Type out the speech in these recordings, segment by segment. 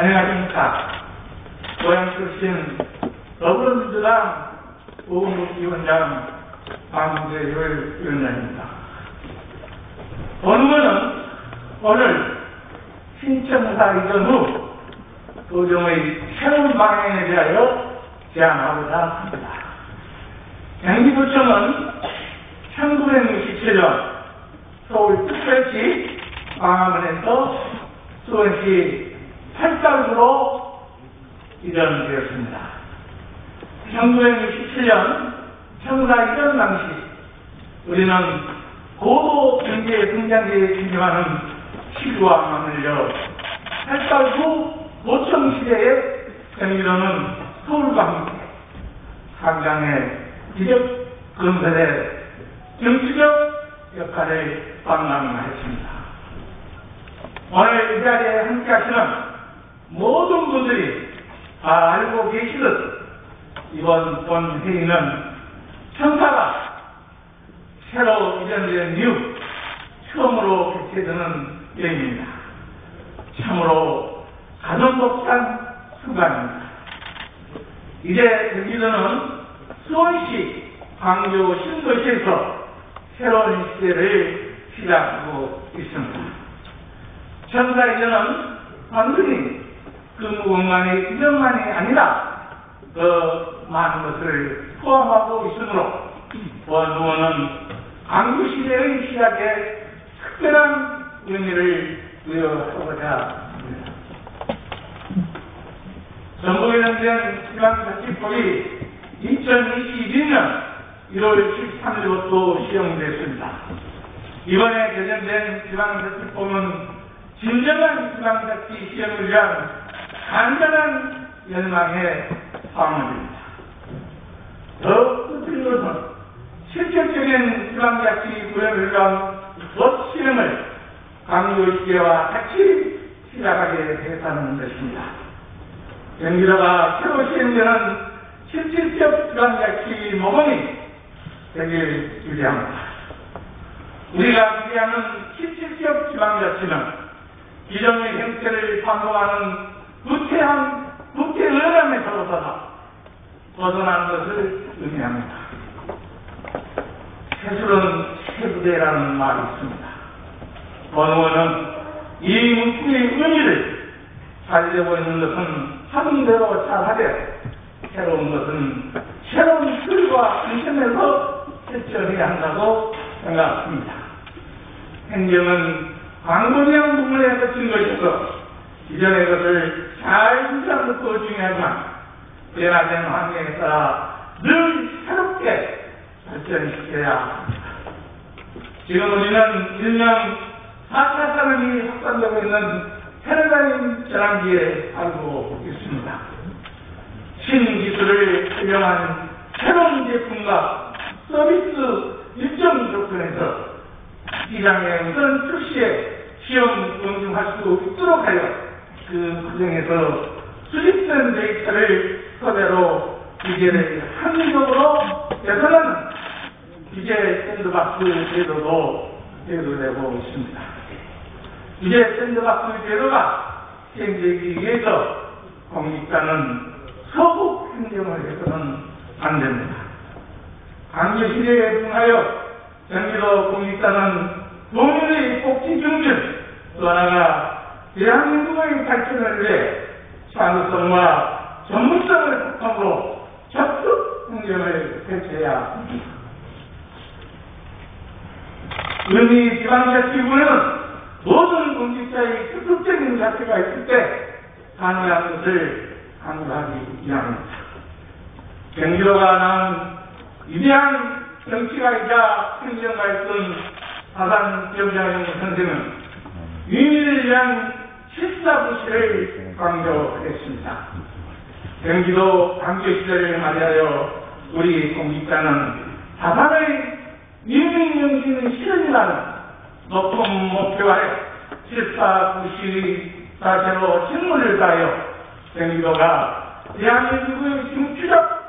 안녕하십니까. 고향 출신 더불어민주당 보건복지위원장 박문재율 위원장입니다. 본문은 오늘 신청사 이전 후 도정의 새로운 방향에 대하여 제안하고자 합니다. 경기도청은 1967년 서울특별시 광화문에서 수원시 8달구로 이전되었습니다. 1967년 청사 이전 당시 우리는 고도 경제 성장기에 진정하는 시주와 맞물려 8달 후 모청 시대에 경기도는 서울과 함께 상장의 기적 건설에 정치적 역할을 감당했습니다. 오늘 이 자리에 함께 하시는 모든 분들이 다 알고 계시듯 이번 본 회의는 청사가 새로 이전된 이후 처음으로 개최되는 회의입니다. 참으로 가슴벅찬 순간입니다. 이제 경기도는 수원시 광주 신도시에서 새로운 시대를 시작하고 있습니다. 천사 이전은 단순히 그 무공간의 이전만이 아니라 그 많은 것을 포함하고 있으므로 원무원은 광주시대의 시작에 특별한 의미를 부여하고자 합니다. 전국에 연된 지방자치법이 2022년 1월 13일부터 시행됐습니다. 이번에 개정된 지방자치법은 진정한 지방자치 시행을 위한 간단한 연망의 방안입니다. 더 끝인 것은 실질적인 지방자치 구현을 위한 법 실행을 강조시대와 같이 시작하게 됐다는 것입니다. 경기도가 새로 시행되는 실질적 지방자치 모범이 되길 기대합니다. 우리가 기대하는 실질적 지방자치는 기존의 형태를 반복하는 구태한 구태의람에서부터 벗어난 것을 의미합니다. 세술은 세부대라는 말이 있습니다. 번호는 이 문구의 의미를 살려고 있는 것은 하는 대로 잘하되 새로운 것은 새로운 틀과 관점에서 실천해야 한다고 생각합니다. 행정은 광범위한 부분에 거친 것이어서 기존의 것을 잘 것도 중요하지만 변화된 환경에 따라 늘 새롭게 발전시켜야 합니다. 지금 우리는 일명 4차 산업이 확산되고 있는 패러다임 전환기에 살고 있습니다. 신기술을 활용한 새로운 제품과 서비스 일정 조건에서 시장에 우선 출시에 시험 검증할 수 있도록 하여 그 과정에서 수집된 데이터를 토대로 기계를 합리적으로 개선하는 기계 샌드박스 제도도 제도되고 있습니다. 기계 샌드박스 제도가 시행되기 위해서 공직자는 서구 행정을 해서는 안 됩니다. 강제시대에 응하여 경기도 공직자는 국민의 복지 증진 또 하나가 대한민국의 발전을 위해 창의성과 전문성을 바탕으로 적극 행정을 펼쳐야 합니다. 의미 지방자치부에는 모든 공직자의 적극적인 자세가 있을 때 가능한 것을 강구하기 위함입니다. 경기도가 낳은 위대한 정치가이자 행정가였던 사산 병장영 선생은 위민을 위한 실사부시를 강조했습니다. 경기도 광주 시대를 맞이하여 우리 공직자는 사산의 위민정신의 실현이라는 높은 목표하에 실사부시의 자세로 직무를 다하여 경기도가 대한민국의 중추적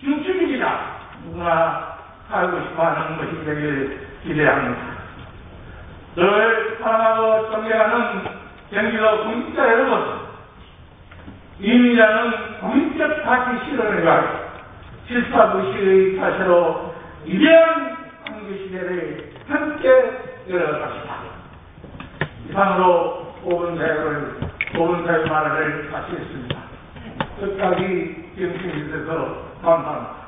중추기이다 누구나 살고 싶어하는 것이 되길 기대합니다. 늘 사랑하고 존경하는 경기도 공직자 여러분, 본격 다시 실현을 위하여 실사부시의 자세로 위대한 한국 시대를 함께 열어갑시다. 이상으로 5분 자유를, 5분 자유 말을 마치겠습니다. 끝까지 지켜주셔서 감사합니다.